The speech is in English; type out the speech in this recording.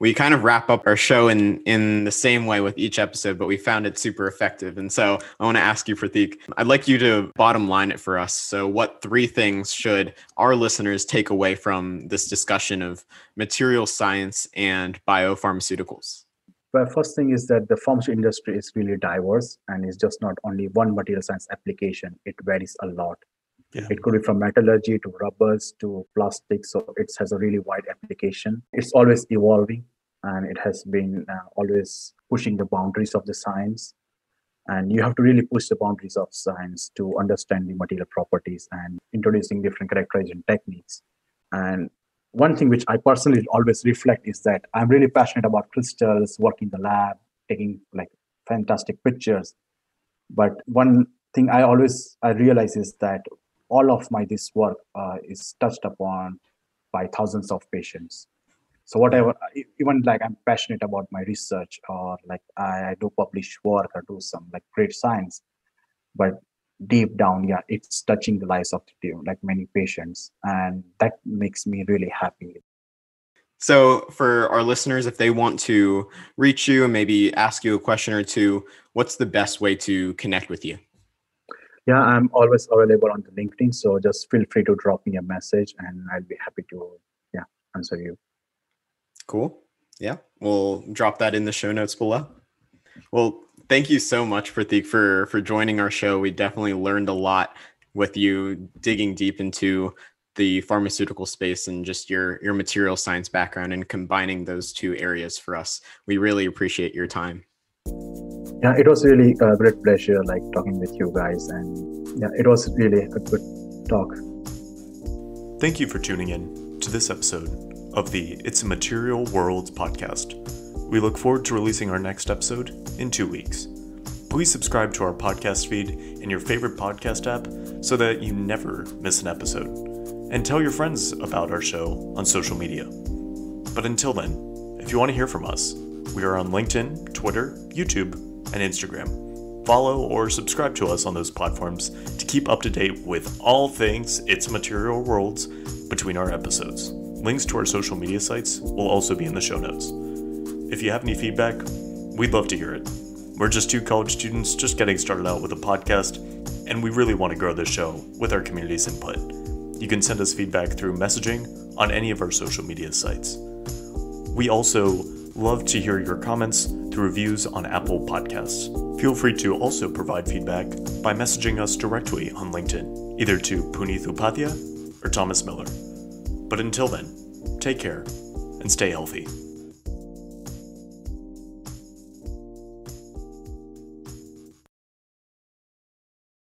we kind of wrap up our show in in the same way with each episode, but we found it super effective. And so I want to ask you, Pratik, I'd like you to bottom line it for us. So, what three things should our listeners take away from this discussion of material science and biopharmaceuticals? Well, first thing is that the pharmaceutical industry is really diverse and it's just not only one material science application. It varies a lot. Yeah. It could be from metallurgy to rubbers to plastics. So it has a really wide application. It's always evolving and it has been uh, always pushing the boundaries of the science. And you have to really push the boundaries of science to understand the material properties and introducing different characterization techniques. And one thing which I personally always reflect is that I'm really passionate about crystals, working in the lab, taking like fantastic pictures. But one thing I always I realize is that all of my this work uh, is touched upon by thousands of patients. So whatever even like i'm passionate about my research or like I, I do publish work or do some like great science but deep down yeah it's touching the lives of the, team, like many patients and that makes me really happy. So for our listeners if they want to reach you and maybe ask you a question or two what's the best way to connect with you yeah, I'm always available on the LinkedIn. So just feel free to drop me a message and I'll be happy to yeah answer you. Cool. Yeah. We'll drop that in the show notes below. Well, thank you so much, Pratik, for for joining our show. We definitely learned a lot with you digging deep into the pharmaceutical space and just your your material science background and combining those two areas for us. We really appreciate your time yeah it was really a great pleasure like talking with you guys and yeah it was really a good talk. Thank you for tuning in to this episode of the it's a material world podcast. We look forward to releasing our next episode in two weeks. Please subscribe to our podcast feed in your favorite podcast app so that you never miss an episode. And tell your friends about our show on social media. But until then if you want to hear from us we are on linkedin twitter youtube and Instagram. Follow or subscribe to us on those platforms to keep up to date with all things It's Material Worlds between our episodes. Links to our social media sites will also be in the show notes. If you have any feedback, we'd love to hear it. We're just two college students just getting started out with a podcast, and we really want to grow this show with our community's input. You can send us feedback through messaging on any of our social media sites. We also love to hear your comments reviews on Apple Podcasts. Feel free to also provide feedback by messaging us directly on LinkedIn, either to Punith Upadhya or Thomas Miller. But until then, take care and stay healthy.